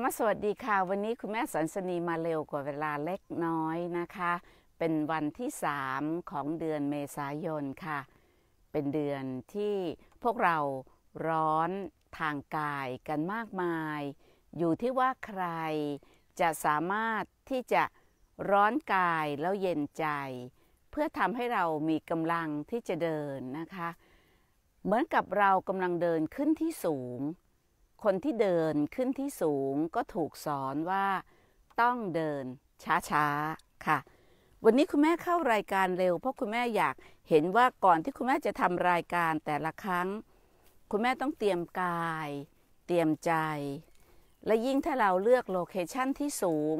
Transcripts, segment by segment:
รมสวัสดีค่ะ วันนี้คุณแม่สันสนีมาเร็วกว่าเวลาเล็กน้อยนะคะ เป็นวันที่3ของเดือนเมษายนค่ะ เป็นเดือนที่พวกเราร้อนทางกายกันมากมาย อยู่ที่ว่าใครจะสามารถที่จะร้อนกายแล้วเย็นใจ เพื่อทำให้เรามีกำลังที่จะเดินนะคะ เหมือนกับเรากำลังเดินขึ้นที่สูง คนที่เดินขึ้นที่สูงก็ถูกสอนว่าต้องเดินช้าๆค่ะ วันนี้คุณแม่เข้ารายการเร็ว เพราะคุณแม่อยากเห็นว่าก่อนที่คุณแม่จะทำรายการแต่ละครั้ง คุณแม่ต้องเตรียมกาย เตรียมใจ และยิ่งถ้าเราเลือกโลเคชันที่สูง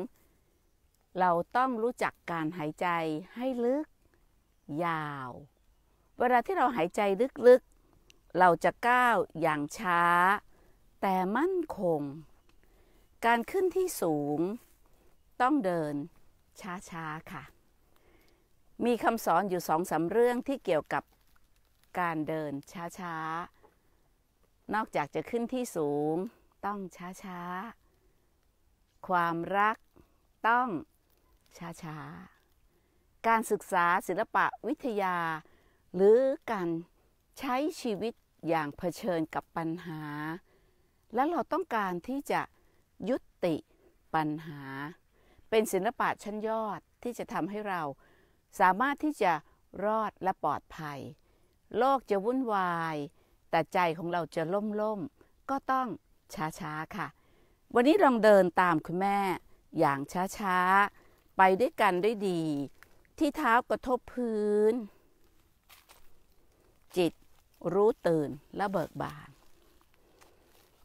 เราต้องรู้จักการหายใจให้ลึก ยาว เวลาที่เราหายใจลึกๆ เราจะก้าวอย่างช้า แต่มั่นคง การขึ้นที่สูง ต้องเดินช้าๆค่ะ มีคำสอนอยู่สองสาเรื่องที่เกี่ยวกับการเดินช้าๆ นอกจากจะขึ้นที่สูง ต้องช้าๆ ความรักต้องช้าๆ การศึกษาศิลปะวิทยา หรือการใช้ชีวิตอย่างเผชิญกับปัญหา และเราต้องการที่จะยุติปัญหา เป็นศิลปะชั้นยอดที่จะทำให้เราสามารถที่จะรอดและปลอดภัย โลกจะวุ่นวาย แต่ใจของเราจะล่มล่มก็ต้องช้าๆค่ะ วันนี้ลองเดินตามคุณแม่ อย่างช้าๆไปด้วยกันด้วยดี ที่เท้ากระทบพื้น จิตรู้ตื่นและเบิกบาน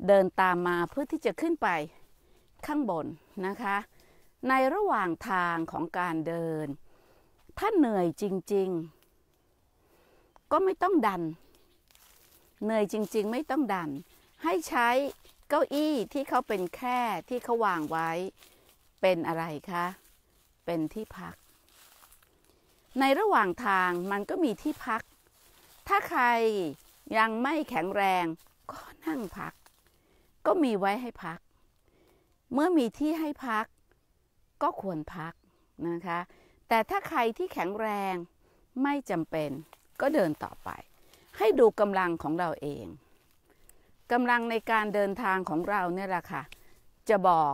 เดินตามมาเพื่อที่จะขึ้นไปข้างบนนะคะ ในระหว่างทางของการเดิน ถ้าเหนื่อยจริง ๆ ก็ไม่ต้องดัน เหนื่อยจริง ๆ ไม่ต้องดัน ให้ใช้เก้าอี้ที่เขาเป็นแค่ที่เขาวางไว้เป็นอะไรคะเป็นที่พัก ในระหว่างทางมันก็มีที่พัก ถ้าใครยังไม่แข็งแรงก็นั่งพัก ก็มีไว้ให้พัก เมื่อมีที่ให้พัก ก็ควรพักนะคะ แต่ถ้าใครที่แข็งแรงไม่จำเป็นก็เดินต่อไป ให้ดูกำลังของเราเองกำลังในการเดินทางของเราเนี่ยแหละค่ะ จะบอก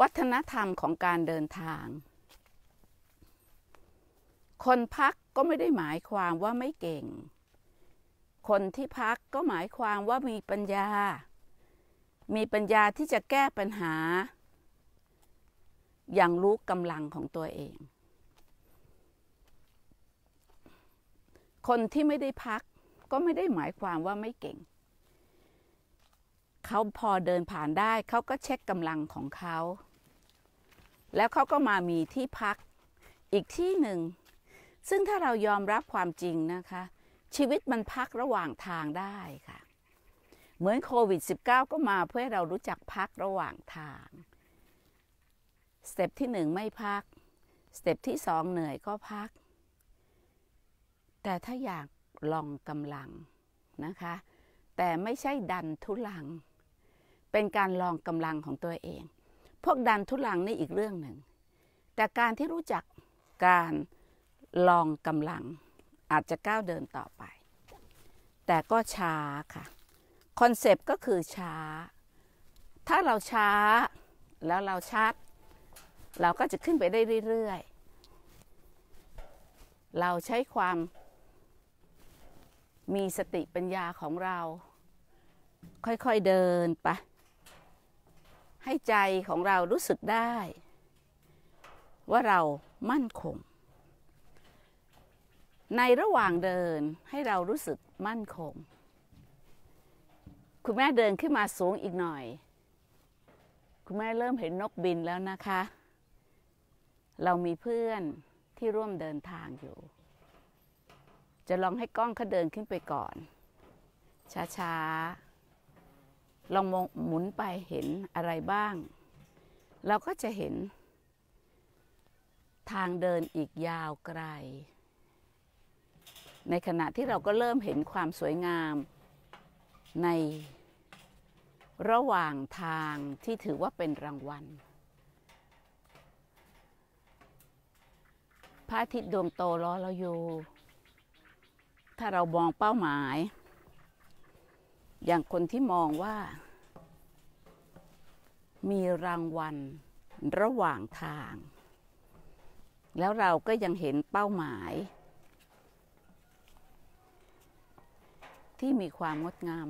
วัฒนธรรมของการเดินทาง คนพักก็ไม่ได้หมายความว่าไม่เก่ง คนที่พักก็หมายความว่ามีปัญญา มีปัญญาที่จะแก้ปัญหา อย่างรู้กำลังของตัวเอง คนที่ไม่ได้พักก็ไม่ได้หมายความว่าไม่เก่ง เขาพอเดินผ่านได้เขาก็เช็คกำลังของเขา แล้วเขาก็มามีที่พักอีกที่หนึ่ง ซึ่งถ้าเรายอมรับความจริงนะคะ ชีวิตมันพักระหว่างทางได้ค่ะ เหมือนโควิด -19 ก็มาเพื่อให้เรารู้จักพักระหว่างทาง step ที่หนึ่งไม่พัก step ที่สองเหนื่อยก็พัก แต่ถ้าอยากลองกำลังนะคะ แต่ไม่ใช่ดันทุลัง เป็นการลองกำลังของตัวเอง พวกดันทุลังนี่อีกเรื่องหนึ่ง แต่การที่รู้จักการลองกำลังอาจจะก้าวเดินต่อไป แต่ก็ช้าค่ะ คอนเซปต์ก็คือช้า ถ้าเราช้าแล้วเราชัด เราก็จะขึ้นไปได้เรื่อยๆ เราใช้ความมีสติปัญญาของเรา ค่อยๆเดินไป ให้ใจของเรารู้สึกได้ ว่าเรามั่นคง ในระหว่างเดินให้เรารู้สึกมั่นคง คุณแม่เดินขึ้นมาสูงอีกหน่อย คุณแม่เริ่มเห็นนกบินแล้วนะคะ เรามีเพื่อนที่ร่วมเดินทางอยู่ จะลองให้กล้องเขาเดินขึ้นไปก่อน ช้าๆ ลองมองหมุนไปเห็นอะไรบ้าง เราก็จะเห็น ทางเดินอีกยาวไกล ในขณะที่เราก็เริ่มเห็นความสวยงามใน ระหว่างทางที่ถือว่าเป็นรางวัล พระอาทิตย์ดวงโตรอเราอยู่ ถ้าเรามองเป้าหมาย อย่างคนที่มองว่า มีรางวัลระหว่างทาง แล้วเราก็ยังเห็นเป้าหมาย ที่มีความงดงาม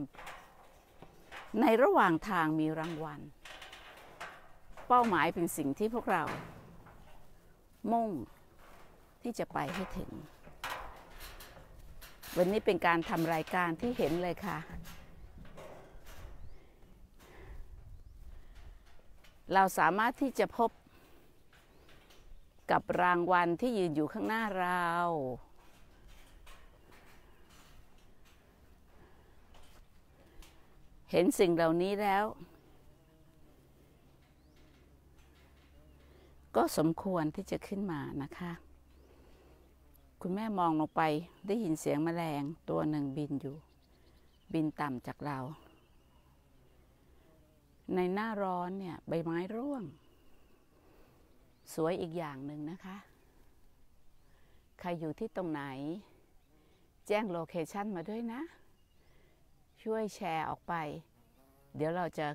ในระหว่างทางมีรางวัล เป้าหมายเป็นสิ่งที่พวกเรา มุ่งที่จะไปให้ถึง วันนี้เป็นการทำรายการที่เห็นเลยค่ะ เราสามารถที่จะพบกับรางวัลที่ยืนอยู่ข้างหน้าเรา เห็นสิ่งเหล่านี้แล้ว ก็สมควรที่จะขึ้นมานะคะ คุณแม่มองลงไปได้ยินเสียงแมลงตัวหนึ่งบินอยู่ บินต่ำจากเรา ในหน้าร้อนเนี่ยใบไม้ร่วง สวยอีกอย่างหนึ่งนะคะ ใครอยู่ที่ตรงไหน แจ้งโลเคชันมาด้วยนะ ช่วยแชร์ออกไป เดี๋ยวเราจะ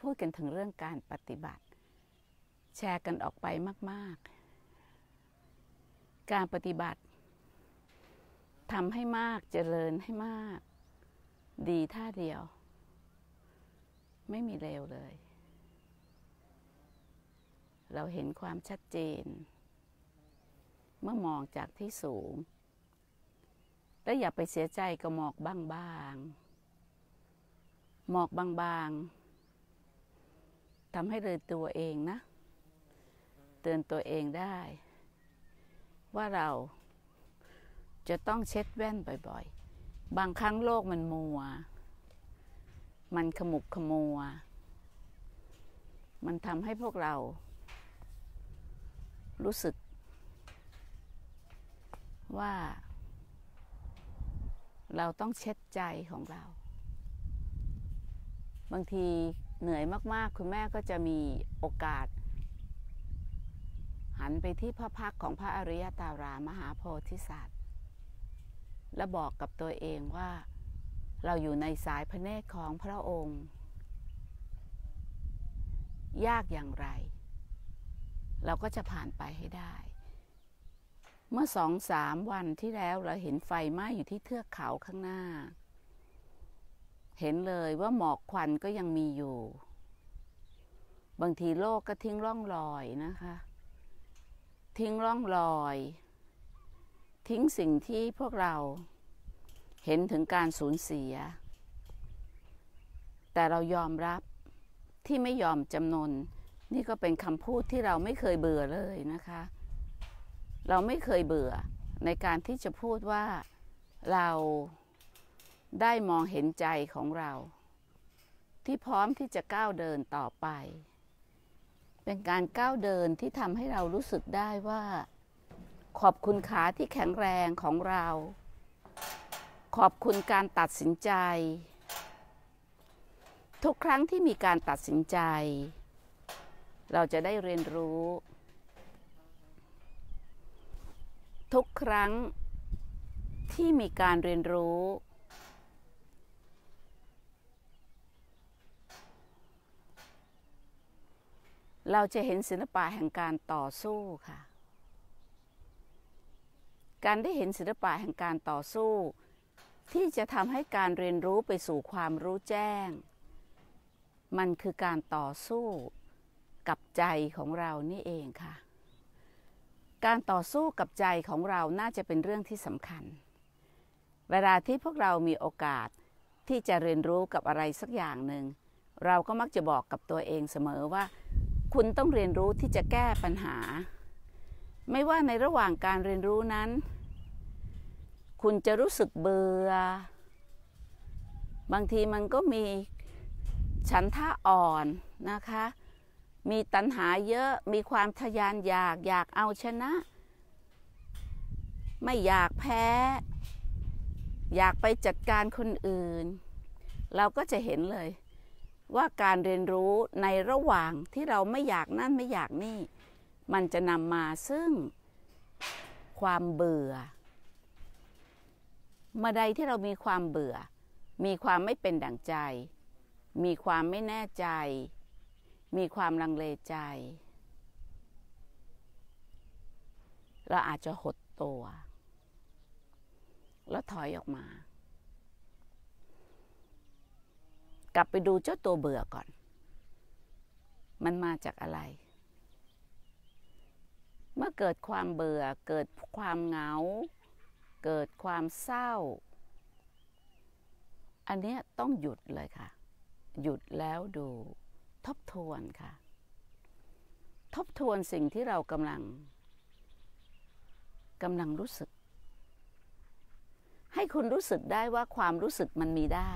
พูดกันถึงเรื่องการปฏิบัติ แชร์กันออกไปมาก ๆ การปฏิบัติทำให้มากเจริญให้มาก ดีท่าเดียว ไม่มีเลวเลย เราเห็นความชัดเจน เมื่อมองจากที่สูง และอย่าไปเสียใจกับหมอกบ้างๆ หมอกบางๆทำให้เลยตัวเองนะ เตือนตัวเองได้ ว่าเราจะต้องเช็ดแว่นบ่อยๆ บางครั้งโลกมันมัว มันขมุกขมัว มันทำให้พวกเรา รู้สึก ว่า เราต้องเช็ดใจของเรา บางทีเหนื่อยมากๆ คุณแม่ก็จะมีโอกาส หันไปที่พระพักของพระอริยตารามหาโพธิสัตว์ และบอกกับตัวเองว่าเราอยู่ในสายพระเนตรของพระองค์ ยากอย่างไร เราก็จะผ่านไปให้ได้ เมื่อสองสามวันที่แล้วเราเห็นไฟไหม้อยู่ที่เทือกเขาข้างหน้า เห็นเลยว่าหมอกควันก็ยังมีอยู่ บางทีโลกก็ทิ้งร่องรอยนะคะ ทิ้งร่องรอย ทิ้งสิ่งที่พวกเราเห็นถึงการสูญเสีย แต่เรายอมรับที่ไม่ยอมจำนน นี่ก็เป็นคำพูดที่เราไม่เคยเบื่อเลยนะคะ เราไม่เคยเบื่อในการที่จะพูดว่าเรา ได้มองเห็นใจของเรา ที่พร้อมที่จะก้าวเดินต่อไป เป็นการก้าวเดินที่ทำให้เรารู้สึกได้ว่า ขอบคุณขาที่แข็งแรงของเรา ขอบคุณการตัดสินใจ ทุกครั้งที่มีการตัดสินใจ เราจะได้เรียนรู้ ทุกครั้งที่มีการเรียนรู้ เราจะเห็นศิลปะแห่งการต่อสู้ค่ะ การได้เห็นศิลปะแห่งการต่อสู้ ที่จะทำให้การเรียนรู้ไปสู่ความรู้แจ้ง มันคือการต่อสู้กับใจของเรานี่เองค่ะ การต่อสู้กับใจของเราน่าจะเป็นเรื่องที่สำคัญ เวลาที่พวกเรามีโอกาสที่จะเรียนรู้กับอะไรสักอย่างหนึ่ง เราก็มักจะบอกกับตัวเองเสมอว่า คุณต้องเรียนรู้ที่จะแก้ปัญหา ไม่ว่าในระหว่างการเรียนรู้นั้น คุณจะรู้สึกเบื่อ บางทีมันก็มีฉันท่าอ่อนนะคะ มีตัณหาเยอะ มีความทยานอยาก อยากเอาชนะ ไม่อยากแพ้ อยากไปจัดการคนอื่น เราก็จะเห็นเลย ว่าการเรียนรู้ในระหว่างที่เราไม่อยากนั่นไม่อยากนี่ มันจะนำมาซึ่งความเบื่อ เมื่อใดที่เรามีความเบื่อ มีความไม่เป็นดั่งใจ มีความไม่แน่ใจ มีความลังเลใจ เราอาจจะหดตัว แล้วถอยออกมา กลับไปดูเจ้าตัวเบื่อก่อน มันมาจากอะไร เมื่อเกิดความเบื่อ เกิดความเหงา เกิดความเศร้า อันนี้ต้องหยุดเลยค่ะ หยุดแล้วดู ทบทวนค่ะ ทบทวนสิ่งที่เรากำลังกำลังรู้สึก ให้คุณรู้สึกได้ว่าความรู้สึกมันมีได้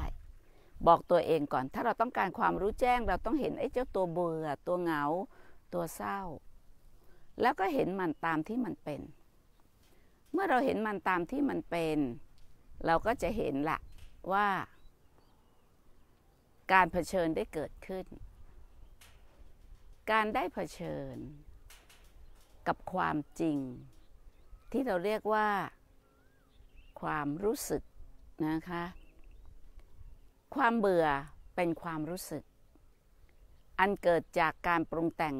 บอกตัวเองก่อน ถ้าเราต้องการความรู้แจ้ง เราต้องเห็นไอ้เจ้าตัวเบื่อ ตัวเหงา ตัวเศร้า แล้วก็เห็นมันตามที่มันเป็น เมื่อเราเห็นมันตามที่มันเป็น เราก็จะเห็นละว่า การเผชิญได้เกิดขึ้น การได้เผชิญ กับความจริง ที่เราเรียกว่า ความรู้สึกนะคะ ความเบื่อเป็นความรู้สึก อันเกิดจากการปรุงแต่ง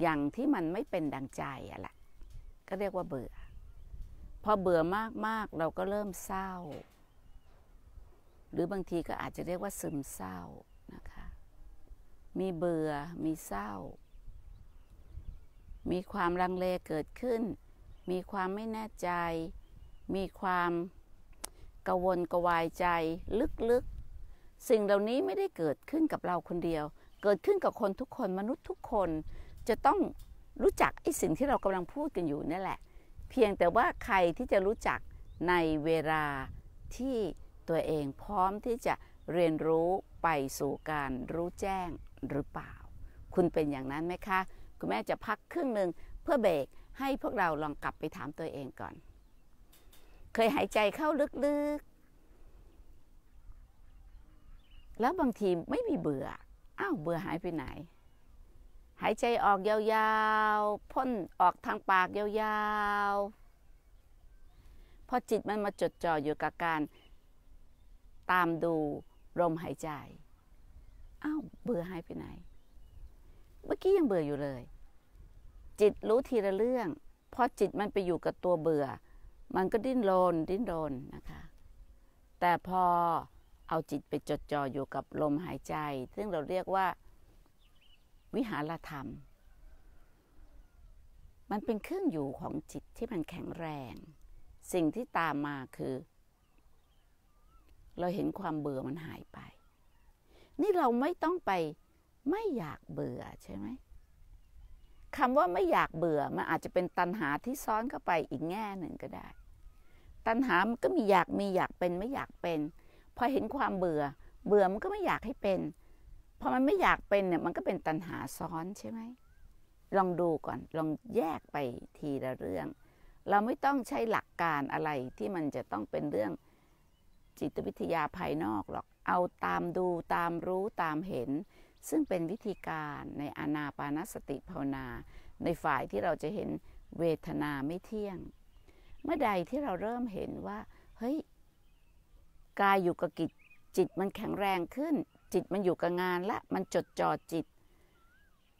อย่างที่มันไม่เป็นดังใจอะแหละก็เรียกว่าเบื่อ พอเบื่อมากๆเราก็เริ่มเศร้า หรือบางทีก็อาจจะเรียกว่าซึมเศร้านะคะ มีเบื่อมีเศร้า มีความลังเลเกิดขึ้น มีความไม่แน่ใจ มีความกังวลกวายใจลึกๆ สิ่งเหล่านี้ไม่ได้เกิดขึ้นกับเราคนเดียว เกิดขึ้นกับคนทุกคนมนุษย์ทุกคน จะต้องรู้จักไอ้สิ่งที่เรากำลังพูดกันอยู่นี่แหละ เพียงแต่ว่าใครที่จะรู้จักในเวลาที่ตัวเองพร้อมที่จะเรียนรู้ไปสู่การรู้แจ้งหรือเปล่า คุณเป็นอย่างนั้นไหมคะ คุณแม่จะพักครึ่งหนึ่งเพื่อเบรกให้พวกเราลองกลับไปถามตัวเองก่อน เคยหายใจเข้าลึกๆ แล้วบางทีไม่มีเบื่อ อ้าว เบื่อหายไปไหน หายใจออกยาวๆ พ่นออกทางปากยาวๆ พอจิตมันมาจดจ่ออยู่กับการตามดูลมหายใจ อ้าว เบื่อหายไปไหน เมื่อกี้ยังเบื่ออยู่เลย จิตรู้ทีละเรื่อง พอจิตมันไปอยู่กับตัวเบื่อ มันก็ดิ้นรนดิ้นรนนะคะ แต่พอ เอาจิตไปจดจ่ออยู่กับลมหายใจ ซึ่งเราเรียกว่าวิหารธรรม มันเป็นเครื่องอยู่ของจิตที่มันแข็งแรง สิ่งที่ตามมาคือ เราเห็นความเบื่อมันหายไป นี่เราไม่ต้องไปไม่อยากเบื่อใช่ไหมคำว่าไม่อยากเบื่อมันอาจจะเป็นตัณหาที่ซ้อนเข้าไปอีกแง่หนึ่งก็ได้ ตัณหามันก็มีอยากมีอยากเป็นไม่อยากเป็น พอเห็นความเบื่อ เบื่อมันก็ไม่อยากให้เป็นพอมันไม่อยากเป็นเนี่ยมันก็เป็นตัณหาซ้อนใช่ไหมลองดูก่อนลองแยกไปทีละเรื่อง เราไม่ต้องใช้หลักการอะไรที่มันจะต้องเป็นเรื่องจิตวิทยาภายนอกหรอกเอาตามดูตามรู้ตามเห็น ซึ่งเป็นวิธีการในอานาปานสติภาวนา ในฝ่ายที่เราจะเห็นเวทนาไม่เที่ยง เมื่อใดที่เราเริ่มเห็นว่า เฮ้ย กายอยู่กับกิจจิตมันแข็งแรงขึ้น จิตมันอยู่กับงานและมันจดจ่อจิต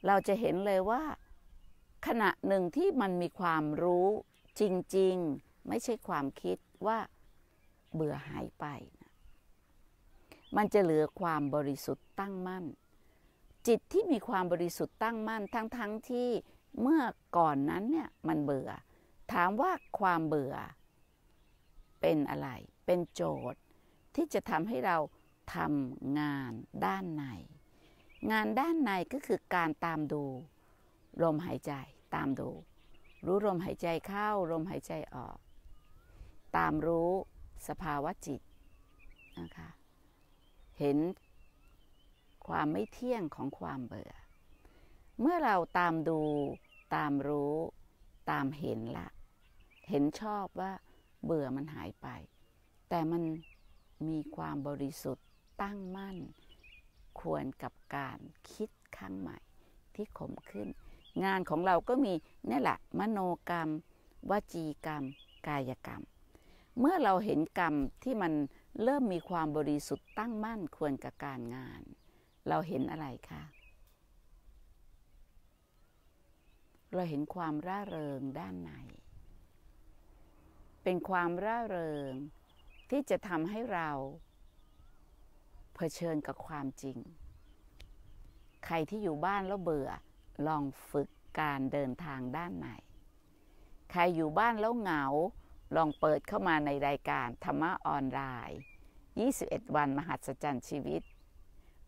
เราจะเห็นเลยว่า ขณะหนึ่งที่มันมีความรู้จริง ๆ ไม่ใช่ความคิดว่าเบื่อหายไปนะมันจะเหลือความบริสุทธิ์ตั้งมั่น จิตที่มีความบริสุทธิ์ตั้งมั่นทั้งๆทที่เมื่อก่อนนั้นเนี่ยมันเบื่อ ถามว่าความเบื่อ เป็นอะไร เป็นโจทย์ ที่จะทำให้เราทำงานด้านใน งานด้านในก็คือการตามดู ลมหายใจตามดู รู้ลมหายใจเข้าลมหายใจออก ตามรู้สภาวะจิตนะคะเห็นความไม่เที่ยงของความเบื่อ เมื่อเราตามดูตามรู้ตามเห็นละ เห็นชอบว่าเบื่อมันหายไป แต่มัน มีความบริสุทธิ์ตั้งมั่น ควรกับการคิดครั้งใหม่ที่ขมขึ้น งานของเราก็มีนี่แหละ มโนกรรม วจีกรรม กายกรรม เมื่อเราเห็นกรรมที่มันเริ่มมีความบริสุทธิ์ตั้งมั่นควรกับการงาน เราเห็นอะไรคะเราเห็นความร่าเริงด้านใน เป็นความร่าเริง ที่จะทำให้เราเผชิญกับความจริง ใครที่อยู่บ้านแล้วเบื่อ ลองฝึกการเดินทางด้านในใครอยู่บ้านแล้วเหงา ลองเปิดเข้ามาในรายการธรรมะออนไลน์ 21 วันมหัศจรรย์ชีวิต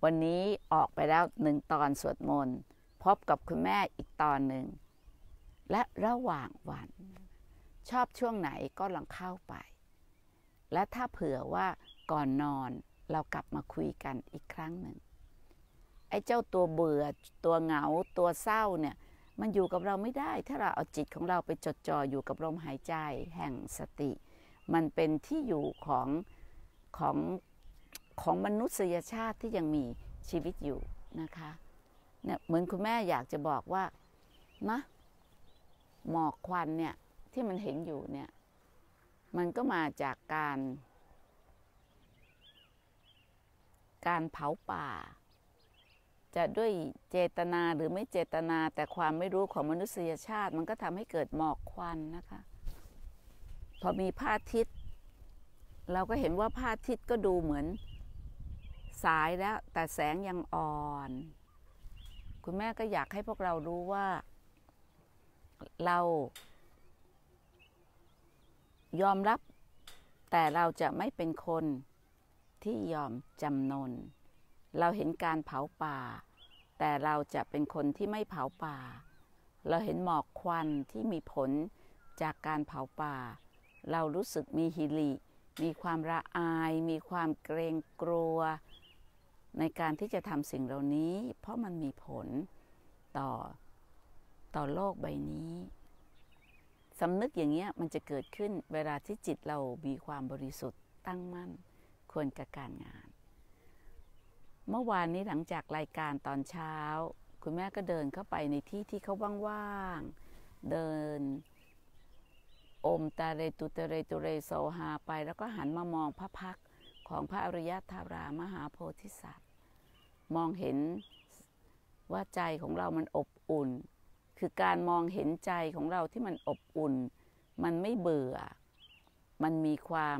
วันนี้ออกไปแล้วหนึ่งตอนสวดมนต์พบกับคุณแม่อีกตอนหนึ่ง และระหว่างวัน ชอบช่วงไหนก็ลองเข้าไป และถ้าเผื่อว่าก่อนนอนเรากลับมาคุยกันอีกครั้งหนึ่งไอ้เจ้าตัวเบื่อตัวเหงาตัวเศร้าเนี่ยมันอยู่กับเราไม่ได้ ถ้าเราเอาจิตของเราไปจดจ่ออยู่กับลมหายใจแห่งสติ มันเป็นที่อยู่ของของของมนุษยชาติที่ยังมีชีวิตอยู่นะคะเนี่ยเหมือนคุณแม่อยากจะบอกว่านะหมอกควันเนี่ยที่มันเห็นอยู่เนี่ย มันก็มาจากการ การเผาป่า จะด้วยเจตนาหรือไม่เจตนาแต่ความไม่รู้ของมนุษยชาติ มันก็ทำให้เกิดหมอกควันนะคะ พอมีพระอาทิตย์ เราก็เห็นว่าพระอาทิตย์ก็ดูเหมือนสายแล้ว แต่แสงยังอ่อน คุณแม่ก็อยากให้พวกเรารู้ว่าเรา ยอมรับ แต่เราจะไม่เป็นคนที่ยอมจำนน เราเห็นการเผาป่า แต่เราจะเป็นคนที่ไม่เผาป่า เราเห็นหมอกควันที่มีผลจากการเผาป่า เรารู้สึกมีฮิริมีความระอาย มีความเกรงกลัว ในการที่จะทำสิ่งเหล่านี้ เพราะมันมีผลต่อต่อโลกใบนี้ สำนึกอย่างเงี้ยมันจะเกิดขึ้นเวลาที่จิตเรามีความบริสุทธิ์ตั้งมั่นควรกับการงาน เมื่อวานนี้หลังจากรายการตอนเช้า คุณแม่ก็เดินเข้าไปในที่ที่เขาว่างๆ เดิน อมตาเรตุเตเรตุเรโซฮาไปแล้วก็หันมามองพระพักของพระอริยธารามหาโพธิสัตว์ มองเห็นว่าใจของเรามันอบอุ่น คือการมองเห็นใจของเราที่มันอบอุ่น มันไม่เบื่อ มันมีความ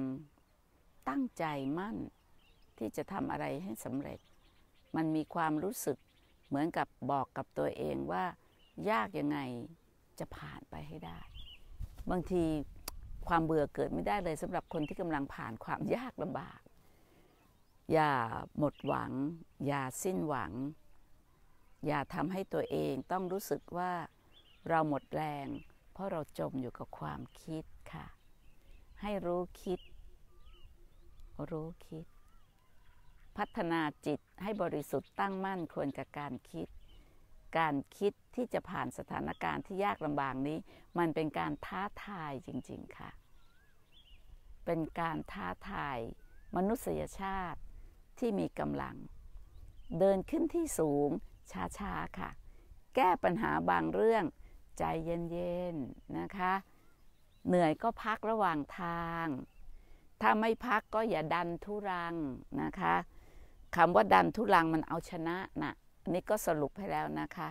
ตั้งใจมั่น ที่จะทำอะไรให้สำเร็จ มันมีความรู้สึกเหมือนกับบอกกับตัวเองว่า ยากยังไงจะผ่านไปให้ได้ บางทีความเบื่อเกิดไม่ได้เลยสำหรับคนที่กำลังผ่านความยากลำบาก อย่าหมดหวัง อย่าสิ้นหวัง อย่าทำให้ตัวเองต้องรู้สึกว่าเราหมดแรง เพราะเราจมอยู่กับความคิดค่ะ ให้รู้คิด รู้คิด พัฒนาจิตให้บริสุทธิ์ตั้งมั่นควรกับการคิด การคิดที่จะผ่านสถานการณ์ที่ยากลำบากนี้ มันเป็นการท้าทายจริง ๆ ค่ะ เป็นการท้าทายมนุษยชาติที่มีกำลัง เดินขึ้นที่สูง ช้าๆค่ะ แก้ปัญหาบางเรื่องใจเย็นๆนะคะ เหนื่อยก็พักระหว่างทาง ถ้าไม่พักก็อย่าดันทุรังนะคะคำว่าดันทุรังมันเอาชนะนะอันนี้ก็สรุปให้แล้วนะคะ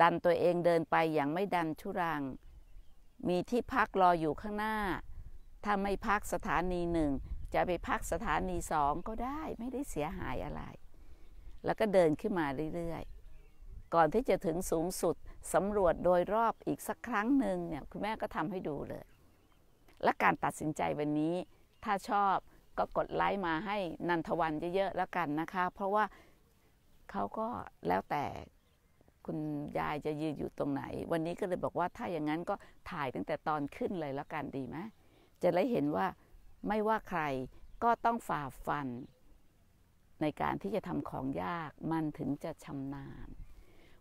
ดันตัวเองเดินไปอย่างไม่ดันทุรัง มีที่พักรออยู่ข้างหน้า ถ้าไม่พักสถานีหนึ่งจะไปพักสถานีสองก็ได้ไม่ได้เสียหายอะไร แล้วก็เดินขึ้นมาเรื่อยๆ ก่อนที่จะถึงสูงสุดสำรวจโดยรอบอีกสักครั้งหนึ่งเนี่ยคุณแม่ก็ทำให้ดูเลย และการตัดสินใจวันนี้ ถ้าชอบก็กดไลค์มาให้นันทวันเยอะๆแล้วกันนะคะ เพราะว่าเขาก็แล้วแต่คุณยายจะยืนอยู่ตรงไหน วันนี้ก็เลยบอกว่าถ้าอย่างนั้นก็ถ่ายตั้งแต่ตอนขึ้นเลยแล้วกันดีไหมจะได้เห็นว่าไม่ว่าใครก็ต้องฝ่าฟัน ในการที่จะทำของยากมันถึงจะชำนาญ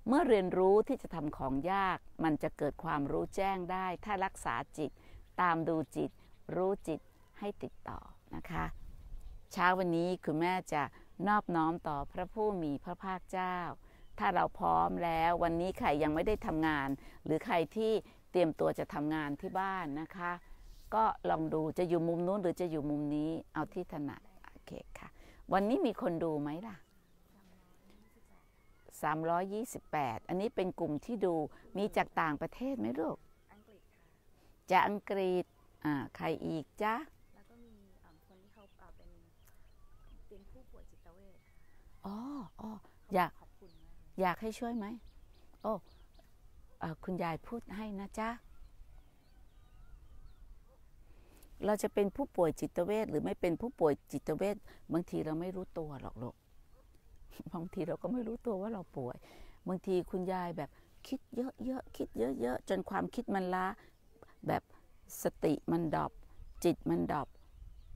เมื่อเรียนรู้ที่จะทำของยาก มันจะเกิดความรู้แจ้งได้ ถ้ารักษาจิต ตามดูจิต รู้จิตให้ติดต่อนะคะ เช้าวันนี้คุณแม่จะนอบน้อมต่อพระผู้มีพระภาคเจ้า ถ้าเราพร้อมแล้ววันนี้ใครยังไม่ได้ทำงาน หรือใครที่เตรียมตัวจะทำงานที่บ้านนะคะ ก็ลองดูจะอยู่มุมนู้นหรือจะอยู่มุมนี้เอาที่ถนัดโอเคค่ะ วันนี้มีคนดูไหมล่ะ 328 อันนี้เป็นกลุ่มที่ดูมีจากต่างประเทศไหมลูกอังกฤษค่ะจากอังกฤษอ่าใครอีกจ๊ะแล้วก็มีเอิ่มคนที่เขาเอ่อเป็นเป็นผู้ป่วยจิตเวชค่ะอ๋ออ๋อเขาอยากขอบคุณมากเลยอยากให้ช่วยไหมโอ้เอ่อคุณยายพูดให้นะจ๊ะ เราจะเป็นผู้ป่วยจิตเวชหรือไม่เป็นผู้ป่วยจิตเวชบางทีเราไม่รู้ตัวหรอกลูกบางทีเราก็ไม่รู้ตัวว่าเราป่วย บางทีคุณยายแบบคิดเยอะๆคิดเยอะๆจนความคิดมันล้าแบบสติมันดอปจิตมันดอป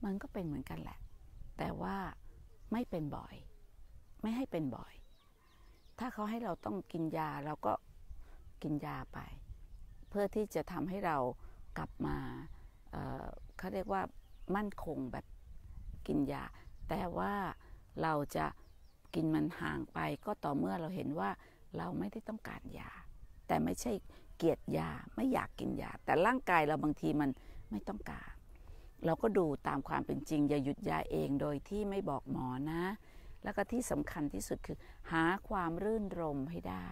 มันก็เป็นเหมือนกันแหละ แต่ว่าไม่เป็นบ่อย ไม่ให้เป็นบ่อย ถ้าเขาให้เราต้องกินยาเราก็กินยาไป เพื่อที่จะทำให้เรากลับมา เขาเรียกว่ามั่นคงแบบกินยา แต่ว่าเราจะกินมันห่างไปก็ต่อเมื่อเราเห็นว่าเราไม่ได้ต้องการยา แต่ไม่ใช่เกลียดยาไม่อยากกินยา แต่ร่างกายเราบางทีมันไม่ต้องการ เราก็ดูตามความเป็นจริง อย่าหยุดยาเองโดยที่ไม่บอกหมอนะ แล้วก็ที่สำคัญที่สุดคือ หาความรื่นรมให้ได้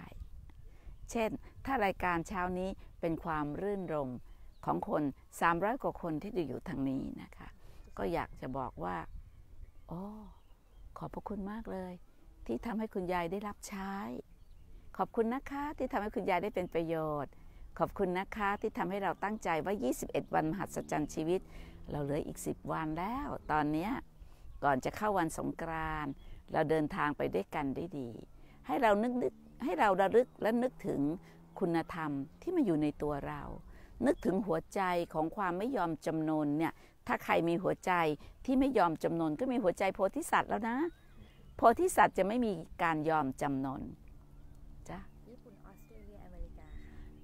เช่น ถ้ารายการเช้านี้เป็นความรื่นรม ของคน 300 กว่าคนที่อยู่ทางนี้นะคะ ก็อยากจะบอกว่าโอ้ขอบพระคุณมากเลย ที่ทำให้คุณยายได้รับใช้ ขอบคุณนะคะที่ทำให้คุณยายได้เป็นประโยชน์ ขอบคุณนะคะที่ทำให้เราตั้งใจว่า 21 วันมหัศจรรย์ชีวิต เราเหลืออีก 10 วันแล้ว ตอนนี้ก่อนจะเข้าวันสงกรานต์เราเดินทางไปด้วยกันได้ดี ให้เรานึกนึกให้เราระลึกและนึกถึงคุณธรรมที่มาอยู่ในตัวเรา นึกถึงหัวใจของความไม่ยอมจำนนเนี่ยถ้าใครมีหัวใจที่ไม่ยอมจำนนก็มีหัวใจโพธิสัตว์แล้วนะ โพธิสัตว์จะไม่มีการยอมจำนนจ้ะญี่ปุ่นออสเตรเลียอเมริกา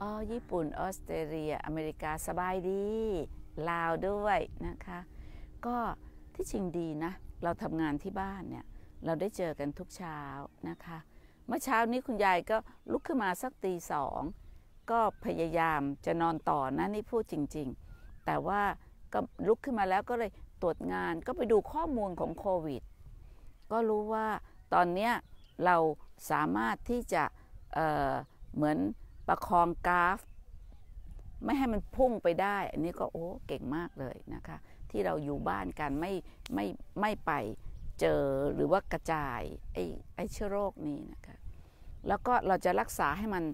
อ๋อญี่ปุ่นออสเตรเลียอเมริกาสบายดีลาวด้วยนะคะ ก็ที่จริงดีนะ เราทำงานที่บ้านเนี่ยเราได้เจอกันทุกเช้านะคะ เมื่อเช้านี้คุณยายก็ลุกขึ้นมาสักตีสอง ก็พยายามจะนอนต่อนะนี่พูดจริง ๆ แต่ว่าก็ลุกขึ้นมาแล้วก็เลยตรวจงานก็ไปดูข้อมูลของโควิด ก็รู้ว่าตอนเนี้ยเราสามารถที่จะเเหมือนประคองกราฟ ไม่ให้มันพุ่งไปได้ อันนี้ก็โอ้เก่งมากเลยนะคะ ที่เราอยู่บ้านกันไม่ไม่ไม่ไปเจอหรือว่ากระจายไอ้ไอ้เชื้อโรคนี้นะคะ แล้วก็เราจะรักษาให้มัน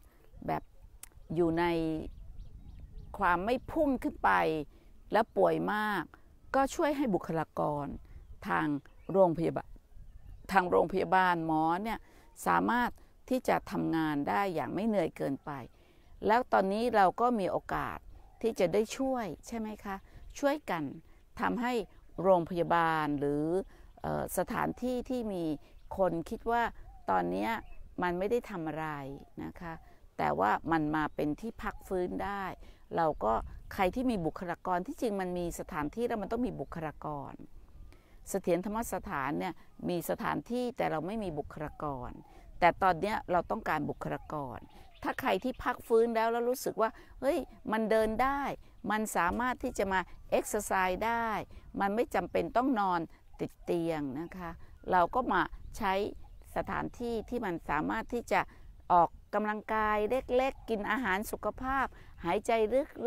แบบ อยู่ในความไม่พุ่งขึ้นไป แล้วป่วยมาก ก็ช่วยให้บุคลากร ทางโรงพยาบาลทางโรงพยาบาลหมอเนี่ยสามารถที่จะทำงานได้อย่างไม่เหนื่อยเกินไป แล้วตอนนี้เราก็มีโอกาสที่จะได้ช่วยใช่ไหมคะ ช่วยกันทำให้โรงพยาบาลหรืออสถานที่ที่มีคนคิดว่าตอนนี้มันไม่ได้ทำอะไรนะคะ แต่ว่ามันมาเป็นที่พักฟื้นได้ เราก็ใครที่มีบุคลากรที่จริงมันมีสถานที่แล้วมันต้องมีบุคลากร เสถียรธรรมสถานเนี่ยมีสถานที่แต่เราไม่มีบุคลากร แต่ตอนเนี้ยเราต้องการบุคลากร ถ้าใครที่พักฟื้นแล้วแล้วรู้สึกว่าเฮ้ยมันเดินได้ มันสามารถที่จะมาเอ็กซ์ไซส์ได้ มันไม่จำเป็นต้องนอนติดเตียงนะคะ เราก็มาใช้สถานที่ที่มันสามารถที่จะออก กำลังกายเล็กๆ กินอาหารสุขภาพ หายใจ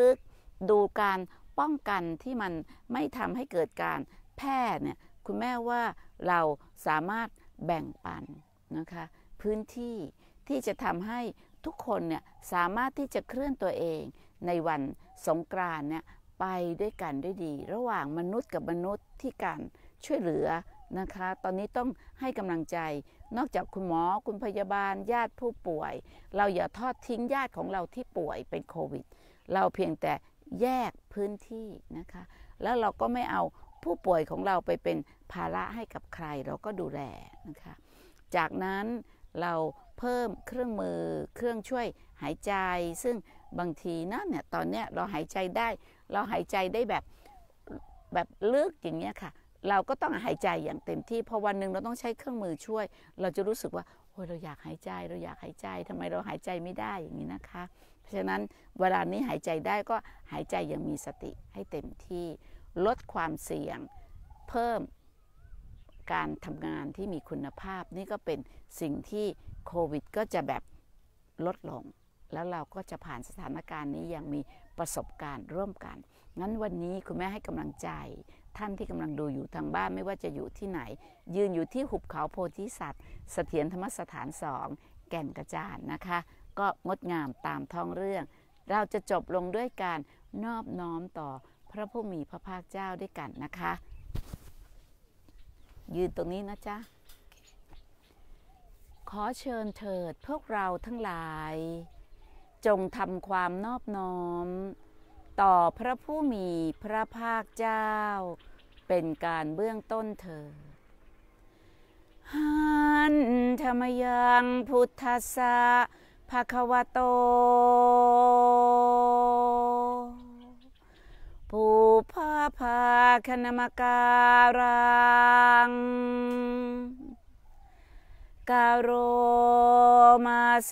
ลึกๆ ดูการป้องกันที่มันไม่ทำให้เกิดการแพร่เนี่ยคุณแม่ว่าเราสามารถแบ่งปันนะคะพื้นที่ที่จะทำให้ทุกคนเนี่ยสามารถที่จะเคลื่อนตัวเองในวันสงกรานต์เนี่ยไปด้วยกันด้วยดี ระหว่างมนุษย์กับมนุษย์ที่การช่วยเหลือนะคะ ตอนนี้ต้องให้กำลังใจ นอกจากคุณหมอคุณพยาบาลญาติผู้ป่วย เราอย่าทอดทิ้งญาติของเราที่ป่วยเป็นโควิด เราเพียงแต่แยกพื้นที่นะคะ แล้วเราก็ไม่เอาผู้ป่วยของเราไปเป็นภาระให้กับใครเราก็ดูแลนะคะ จากนั้นเราเพิ่มเครื่องมือเครื่องช่วยหายใจ ซึ่งบางทีนะเนี่ยตอนเนี้ยเราหายใจได้ เราหายใจได้แบบแบบลึกอย่างเงี้ยค่ะ เราก็ต้องหายใจอย่างเต็มที่พอวันหนึ่งเราต้องใช้เครื่องมือช่วย เราจะรู้สึกว่าโอ้ยเราอยากหายใจเราอยากหายใจทำไมเราหายใจไม่ได้อย่างนี้นะคะ เพราะฉะนั้นเวลานี้หายใจได้ก็หายใจอย่างมีสติให้เต็มที่ลดความเสี่ยงเพิ่มการทำงานที่มีคุณภาพ นี่ก็เป็นสิ่งที่โควิดก็จะแบบลดลง แล้วเราก็จะผ่านสถานการณ์นี้อย่างมีประสบการณ์ร่วมกัน งั้นวันนี้คุณแม่ให้กำลังใจ ท่านที่กำลังดูอยู่ทางบ้านไม่ว่าจะอยู่ที่ไหน ยืนอยู่ที่หุบเขาโพธิสัตว์เสถียรธรรมสถานสองแก่นกระจานนะคะ ก็งดงามตามท้องเรื่อง เราจะจบลงด้วยการนอบน้อมต่อพระผู้มีพระภาคเจ้าด้วยกันนะคะ ยืนตรงนี้นะจ๊ะ ขอเชิญเถิดพวกเราทั้งหลาย จงทำความนอบน้อม ต่อพระผู้มีพระภาคเจ้า เป็นการเบื้องต้นเถิดหันธรรมยังพุทธสะภะคะวะโตผู้พาภาคณมการังกาโรมาเซ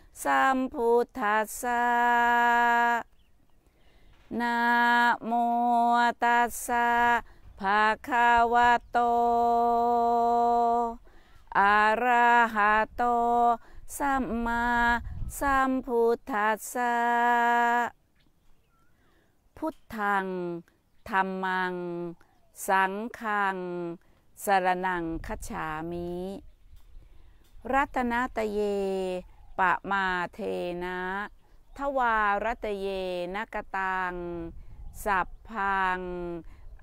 สัมพุทธัสสะนะโมตัสสะภะคะวะโต อะระหะโต สัมมาสัมพุทธัสสะ พุทธัง ธรรมัง สังฆัง สรนังคัจฉามิ รัตนตเย ปะมาเทนะทวารัตเยนกตัง สัพพัง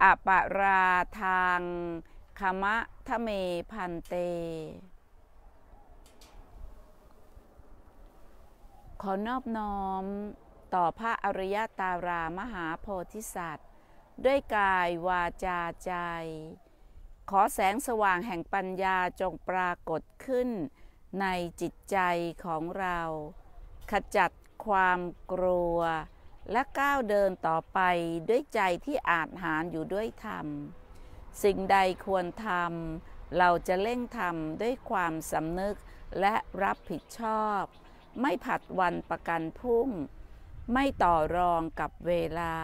อปราทังขมะทะเมพันเต ขอนอบน้อมต่อพระอริยตารามหาโพธิสัตว์ ด้วยกายวาจาใจ ขอแสงสว่างแห่งปัญญาจงปรากฏขึ้น ในจิตใจของเรา ขจัดความกลัว และก้าวเดินต่อไปด้วยใจที่อาจหารอยู่ด้วยธรรม สิ่งใดควรทำเราจะเร่งทำด้วยความสำนึกและรับผิดชอบ ไม่ผัดวันประกันพรุ่ง ไม่ต่อรองกับเวลา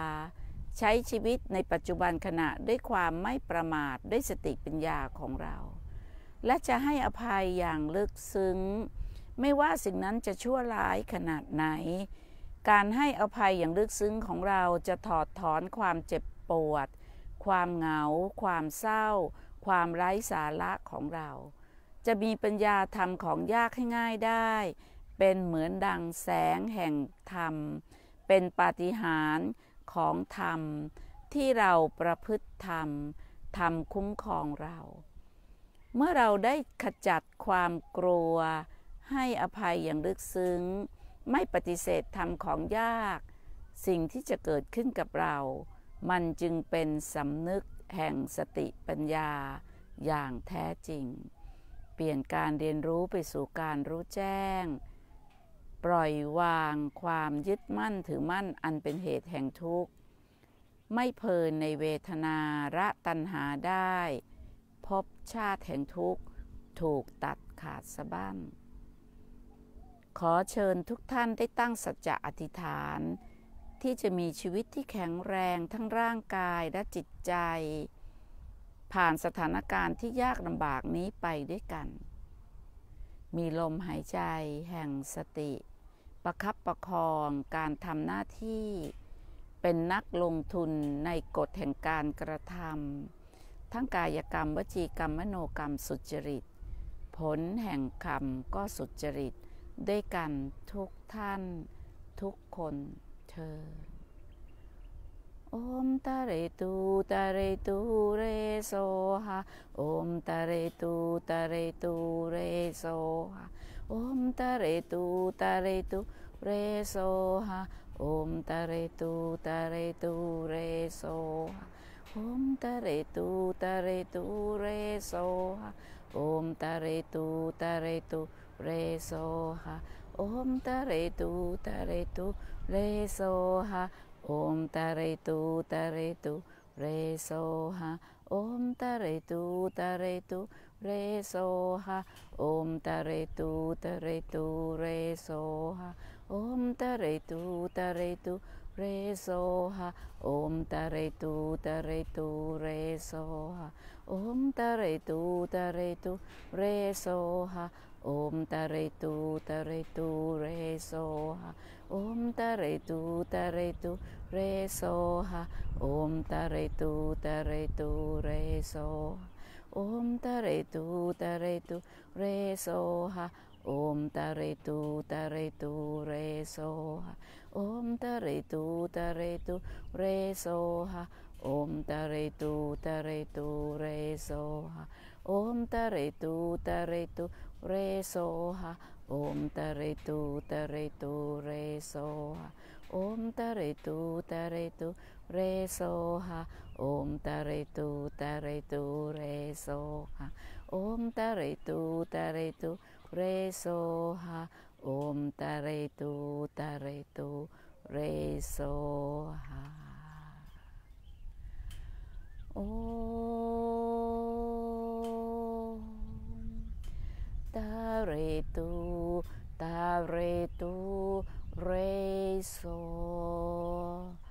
ใช้ชีวิตในปัจจุบันขณะด้วยความไม่ประมาทด้วยสติปัญญาของเรา และจะให้อภัยอย่างลึกซึ้ง ไม่ว่าสิ่งนั้นจะชั่วร้ายขนาดไหน การให้อภัยอย่างลึกซึ้งของเราจะถอดถอนความเจ็บปวด ความเหงา ความเศร้า ความไร้สาระของเรา จะมีปัญญาทำของยากให้ง่ายได้ เป็นเหมือนดังแสงแห่งธรรม เป็นปาฏิหาริย์ของธรรม ที่เราประพฤติธรรม ธรรมคุ้มครองเรา เมื่อเราได้ขจัดความกลัว ให้อภัยอย่างลึกซึ้ง ไม่ปฏิเสธทำของยาก สิ่งที่จะเกิดขึ้นกับเรา มันจึงเป็นสำนึกแห่งสติปัญญาอย่างแท้จริง เปลี่ยนการเรียนรู้ไปสู่การรู้แจ้ง ปล่อยวางความยึดมั่นถือมั่นอันเป็นเหตุแห่งทุกข์ ไม่เพลินในเวทนาระตัณหาได้ ชาติแห่งทุกข์ถูกตัดขาดสะบั้น ขอเชิญทุกท่านได้ตั้งสัจจะอธิษฐาน ที่จะมีชีวิตที่แข็งแรงทั้งร่างกายและจิตใจ ผ่านสถานการณ์ที่ยากลำบากนี้ไปด้วยกัน มีลมหายใจแห่งสติ ประคับประคองการทำหน้าที่ เป็นนักลงทุนในกฎแห่งการกระทำ ทั้งกายกรรม วจีกรรม มโนกรรมสุจริต ผลแห่งกรรมก็สุจริต ด้วยกันทุกท่านทุกคนเธอโอมตะเรตูตะเรตูเรโซฮาโอมตะเรตูตะเรตูเรโซฮาโอมตะเรตูตะเรตูเรโซฮาโอมตะเรตูตะเรตูเรโซฮา ओम तरे तू तरे तू रे सोहा ओम तरे तू तरे तू रे सोहा ओम तरे तू तरे तू रे सोहा ओम तरे तू तरे तू रे सोहा ओम तरे तू तरे तू रे सोहा ओम तरे तू तरे तू रे सोहा ओम तरे तू तरे तू re soha om ta re tu ta re tu re soha om ta re tu ta re tu re soha om ta re tu ta re tu re soha om ta re tu ta re tu re soha om ta re tu ta re tu re soha om ta re tu ta re tu re soha Om tare tu tare tu re so ha Om tare tu tare tu re so ha Om tare tu tare tu re so ha Om tare tu tare tu re so ha Om tare tu tare tu re so ha Om tare tu tare tu re so ha Om tare tu tare tu re so ha Om tare tu tare tu re so ha re so ha om ta re tu ta re tu re so ha. Om ta re tu ta re tu re so